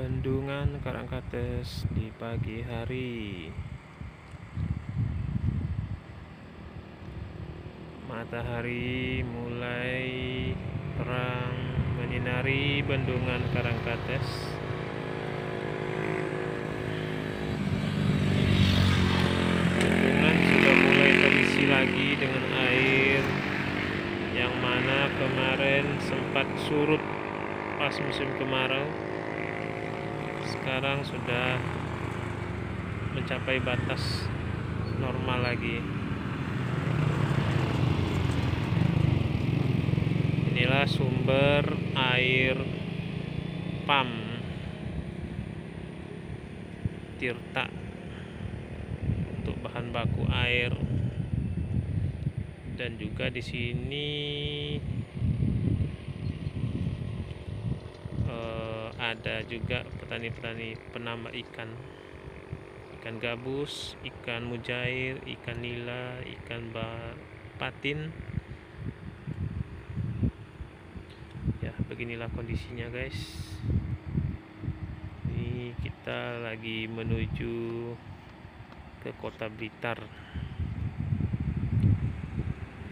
Bendungan Karangkates di pagi hari. Matahari mulai terang menyinari Bendungan Karangkates. Bendungan sudah mulai terisi lagi dengan air yang mana kemarin sempat surut pas musim kemarau sekarang sudah mencapai batas normal lagi. Inilah sumber air pam Tirta untuk bahan baku air. Dan juga di sini ada juga petani-petani penambak ikan. Ikan gabus, ikan mujair, ikan nila, ikan patin. Ya beginilah kondisinya guys. Ini kita lagi menuju ke kota Blitar.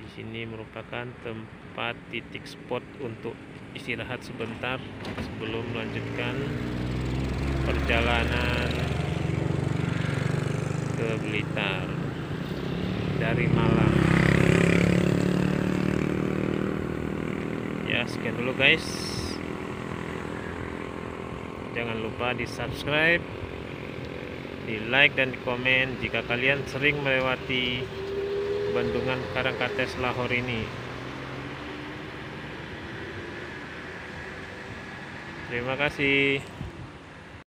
Di sini merupakan tempat titik spot untuk istirahat sebentar sebelum melanjutkan perjalanan ke Blitar. Dari Malang. Ya sekian dulu guys. Jangan lupa di subscribe di like dan di komen jika kalian sering melewati Bendungan Karangkates Lahore ini Terima kasih.